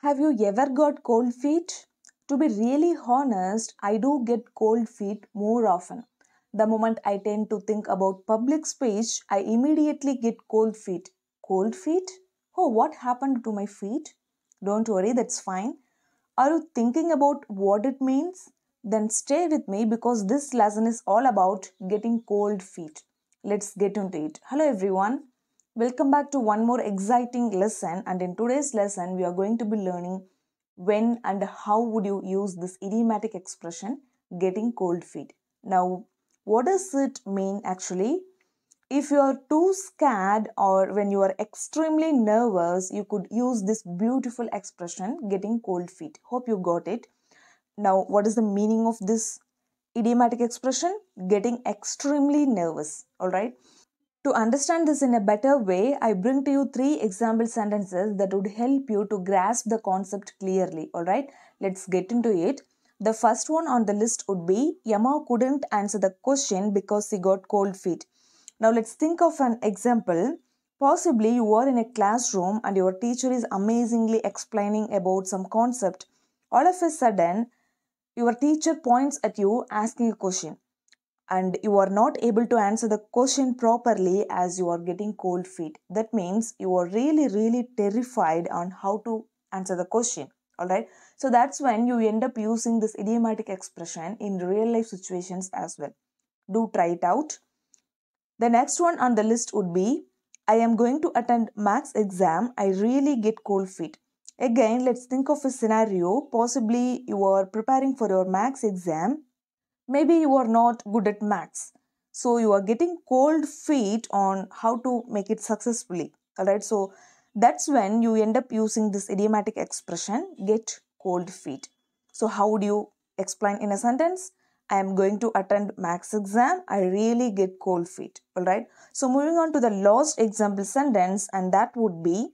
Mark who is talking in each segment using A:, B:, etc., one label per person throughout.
A: Have you ever got cold feet? To be really honest, I do get cold feet more often. The moment I tend to think about public speech, I immediately get cold feet. Cold feet? Oh, what happened to my feet? Don't worry, that's fine. Are you thinking about what it means? Then stay with me because this lesson is all about getting cold feet. Let's get into it. Hello everyone. Welcome back to one more exciting lesson and in today's lesson we are going to be learning when and how would you use this idiomatic expression getting cold feet. Now what does it mean actually? If you are too scared or when you are extremely nervous you could use this beautiful expression getting cold feet. Hope you got it. Now what is the meaning of this idiomatic expression? Getting extremely nervous. Alright to understand this in a better way, I bring to you three example sentences that would help you to grasp the concept clearly. Alright, let's get into it. The first one on the list would be Yama couldn't answer the question because he got cold feet. Now let's think of an example. Possibly you are in a classroom and your teacher is amazingly explaining about some concept. All of a sudden, your teacher points at you asking a question and you are not able to answer the question properly as you are getting cold feet. That means you are really really terrified on how to answer the question all right? So that's when you end up using this idiomatic expression in real life situations as well. Do try it out. The next one on the list would be i am going to attend max exam. I really get cold feet. Again let's think of a scenario. Possibly you are preparing for your max exam maybe you are not good at maths. So you are getting cold feet on how to make it successfully all right so that's when you end up using this idiomatic expression get cold feet. So how would you explain in a sentence? I am going to attend maths exam. I really get cold feet all right so moving on to the last example sentence and that would be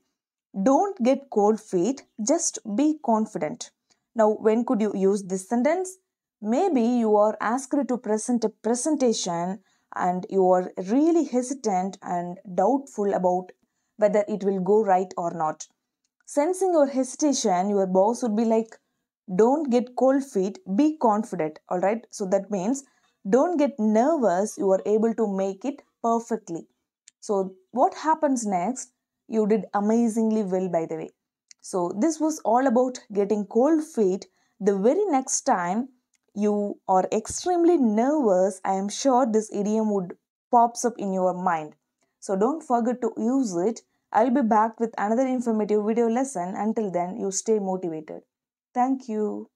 A: don't get cold feet just be confident. Now when could you use this sentence maybe you are asked to present a presentation and you are really hesitant and doubtful about whether it will go right or not. Sensing your hesitation, your boss would be like, Don't get cold feet, be confident. Alright, so that means don't get nervous, you are able to make it perfectly. So, what happens next? You did amazingly well, by the way. So, this was all about getting cold feet. The very next time you are extremely nervous, I am sure this idiom would pops up in your mind. So don't forget to use it. I'll be back with another informative video lesson. Until then, you stay motivated. Thank you.